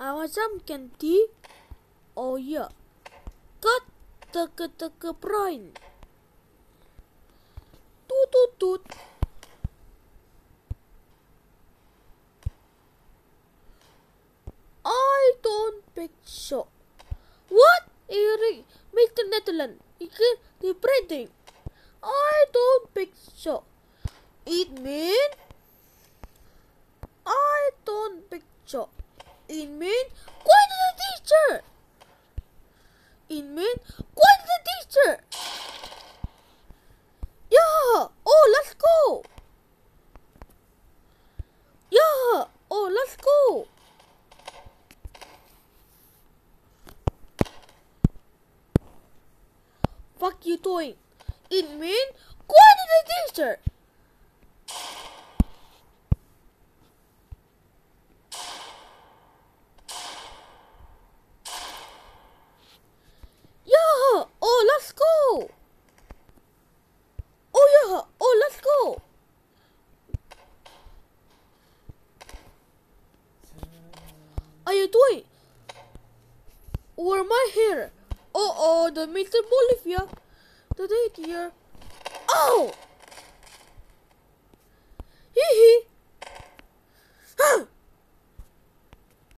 I want some candy. Oh yeah. Cut teke teke brain. Toot toot toot. I don't picture. What? Erik, Mr. Netherland. Ikke the printing. I don't picture. It mean I don't picture. It mean go to the teacher. It mean go to the teacher. Yeah. Oh, let's go. Yeah. Oh, let's go. Fuck you doing? It mean go to the teacher. Yeah. Oh, let's go. Oh yeah. Oh, let's go. Are you doing? Where am I here? Oh oh, the Mr. Bolivia. The date here. Oh!